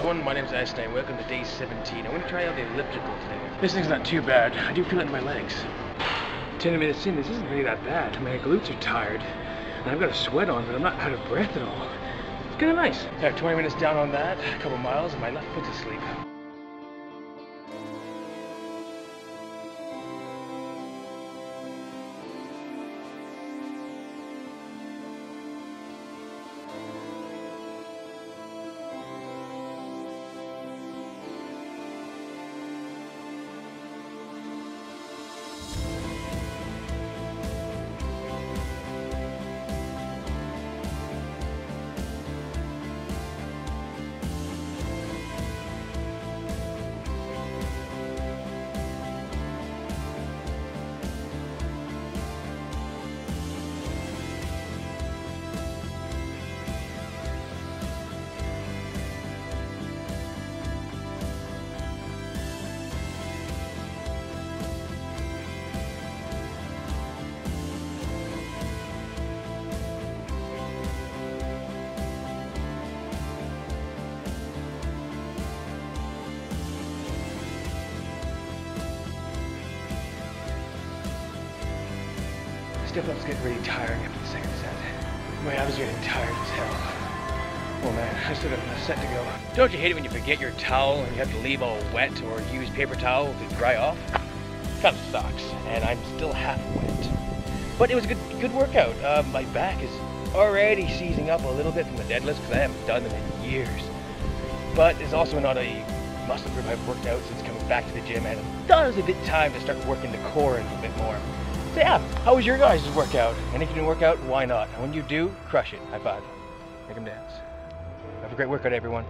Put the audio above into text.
everyone, my name's Ashton. Welcome to day 17. I'm going to try out the elliptical today. This thing's not too bad. I do feel it in my legs. 10 minutes in, this isn't really that bad. My glutes are tired, and I've got a sweat on, but I'm not out of breath at all. It's kind of nice. I have 20 minutes down on that, a couple miles, and my left foot's asleep. Step up's getting really tiring after the second set. My abs are getting tired as hell. Oh man, I still got a set to go. Don't you hate it when you forget your towel and you have to leave all wet or use paper towel to dry off? Kind of sucks, and I'm still half wet. But it was a good, good workout. Uh, my back is already seizing up a little bit from the deadlifts because I haven't done them in years. But it's also not a muscle group I've worked out since coming back to the gym, and I thought it was a bit time to start working the core a little bit more. So yeah, how was your guys' workout? And if you didn't work out, why not? And when you do, crush it. High five. Make them dance. Have a great workout, everyone.